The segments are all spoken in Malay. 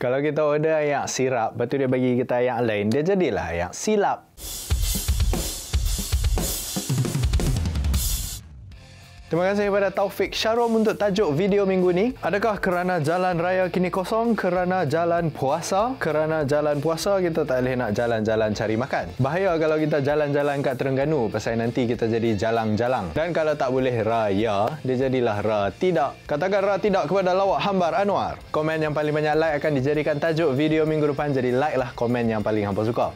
Kalau kita order ayak sirap, lepas tu dia bagi kita ayak lain, dia jadilah ayak silap. Terima kasih kepada Taufik Syarum untuk tajuk video minggu ni. Adakah kerana jalan raya kini kosong? Kerana jalan puasa? Kerana jalan puasa kita tak boleh nak jalan-jalan cari makan. Bahaya kalau kita jalan-jalan kat Terengganu pasal nanti kita jadi jalang-jalang. Dan kalau tak boleh raya, dia jadilah ra tidak. Katakan ra tidak kepada lawak hambar Anwar. Komen yang paling banyak like akan dijadikan tajuk video minggu depan. Jadi like lah komen yang paling hampa suka.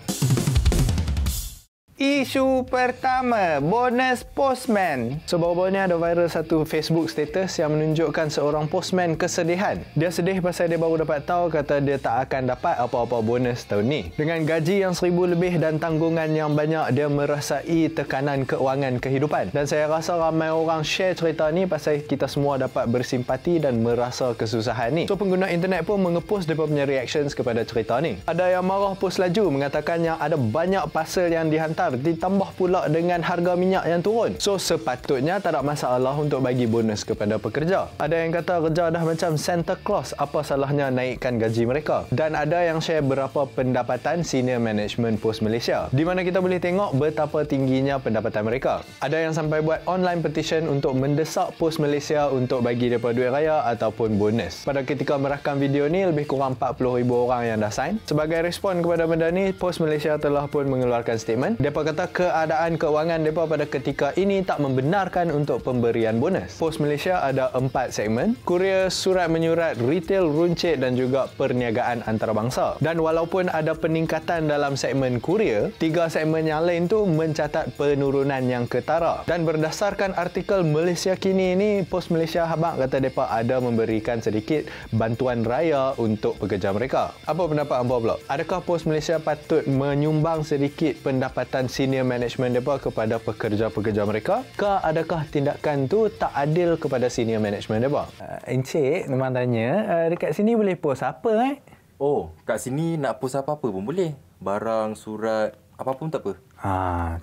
Isu pertama, bonus postman. So baru-baru ni ada viral satu Facebook status yang menunjukkan seorang postman kesedihan. Dia sedih pasal dia baru dapat tahu kata dia tak akan dapat apa-apa bonus tahun ni. Dengan gaji yang seribu lebih dan tanggungan yang banyak, dia merasai tekanan keuangan kehidupan. Dan saya rasa ramai orang share cerita ni pasal kita semua dapat bersimpati dan merasa kesusahan ni. So pengguna internet pun mengepost dia punya reactions kepada cerita ni. Ada yang marah post laju mengatakan yang ada banyak pasal yang dihantar besar ditambah pula dengan harga minyak yang turun. So sepatutnya tak ada masalah untuk bagi bonus kepada pekerja. Ada yang kata kerja dah macam Santa Claus, apa salahnya naikkan gaji mereka? Dan ada yang share berapa pendapatan senior management post Malaysia. Di mana kita boleh tengok betapa tingginya pendapatan mereka. Ada yang sampai buat online petition untuk mendesak post Malaysia untuk bagi mereka duit raya ataupun bonus. Pada ketika merakam video ni, lebih kurang 40,000 orang yang dah sign. Sebagai respon kepada benda ni, post Malaysia telah pun mengeluarkan statement. Dia mereka kata keadaan kewangan mereka pada ketika ini tak membenarkan untuk pemberian bonus. Post Malaysia ada empat segmen, kurier surat-menyurat, retail, runcit dan juga perniagaan antarabangsa. Dan walaupun ada peningkatan dalam segmen kurier, tiga segmen yang lain tu mencatat penurunan yang ketara. Dan berdasarkan artikel Malaysia Kini ini, Post Malaysia Habak kata mereka ada memberikan sedikit bantuan raya untuk pekerja mereka. Apa pendapat anda pula? Adakah Post Malaysia patut menyumbang sedikit pendapatan pesanan senior management mereka kepada pekerja-pekerja mereka ke adakah tindakan tu tak adil kepada senior management mereka? Uh, eh, Encik, memang tanya, uh, dekat sini boleh post apa eh? Oh, kat sini nak post apa-apa pun boleh. Barang, surat, apa pun tak apa. Ha,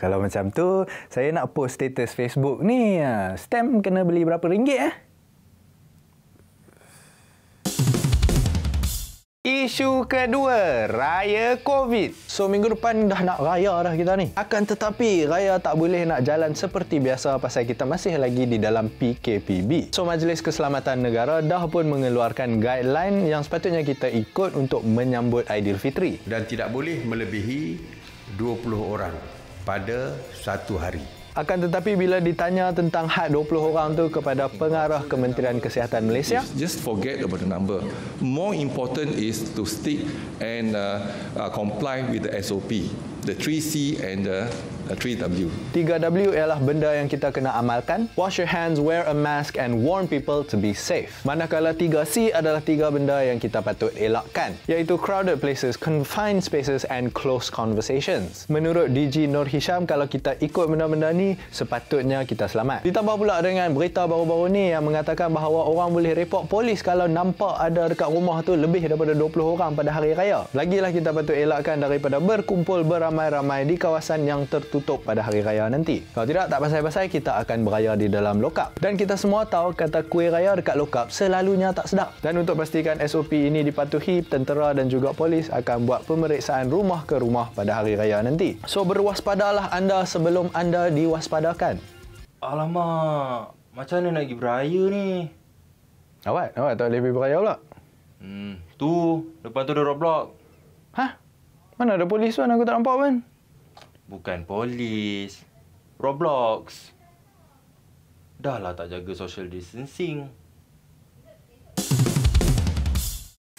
kalau macam tu, saya nak post status Facebook ni. Ha, stamp kena beli berapa ringgit eh? Isu kedua, raya COVID. So minggu depan dah nak raya dah kita ni. Akan tetapi raya tak boleh nak jalan seperti biasa pasal kita masih lagi di dalam PKPB. So Majlis Keselamatan Negara dah pun mengeluarkan guideline yang sepatutnya kita ikut untuk menyambut Aidilfitri dan tidak boleh melebihi 20 orang pada satu hari. Akan tetapi bila ditanya tentang had 20 orang tu kepada pengarah Kementerian Kesihatan Malaysia, just forget about the number. More important is to stick and uh, uh, comply with the SOP the 3C and the uh, 3W. 3W ialah benda yang kita kena amalkan. Wash your hands, wear a mask and warn people to be safe. Manakala 3C adalah tiga benda yang kita patut elakkan. Iaitu crowded places, confined spaces and close conversations. Menurut DG Nur Hisham, kalau kita ikut benda-benda ni, sepatutnya kita selamat. Ditambah pula dengan berita baru-baru ni yang mengatakan bahawa orang boleh report polis kalau nampak ada dekat rumah tu lebih daripada 20 orang pada hari raya. Lagilah kita patut elakkan daripada berkumpul beramai beramai-ramai di kawasan yang tertutup pada hari raya nanti. Kalau tidak, tak pasal-pasal kita akan beraya di dalam lokap. Dan kita semua tahu kata kuih raya dekat lokap selalunya tak sedap. Dan untuk pastikan SOP ini dipatuhi, tentera dan juga polis akan buat pemeriksaan rumah ke rumah pada hari raya nanti. So berwaspadalah anda sebelum anda diwaspadakan. Alamak, macam mana nak pergi beraya ni? Awak, awak tak boleh pergi beraya pula? Hmm, tu, depan tu ada Roblox. Hah? Mana ada polis tuan aku tak nampak kan? Bukan polis. Roblox. Dahlah tak jaga social distancing.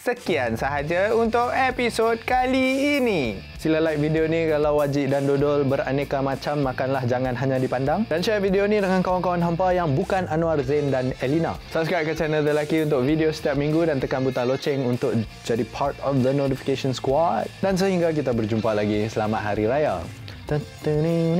Sekian sahaja untuk episod kali ini. Sila like video ni kalau wajib dan dodol beraneka macam makanlah jangan hanya dipandang. Dan share video ni dengan kawan-kawan hampa yang bukan Anwar Zain dan Elina. Subscribe ke channel The Lucky untuk video setiap minggu dan tekan butang loceng untuk jadi part of the notification squad. Dan sehingga kita berjumpa lagi. Selamat Hari Raya. Tentu ni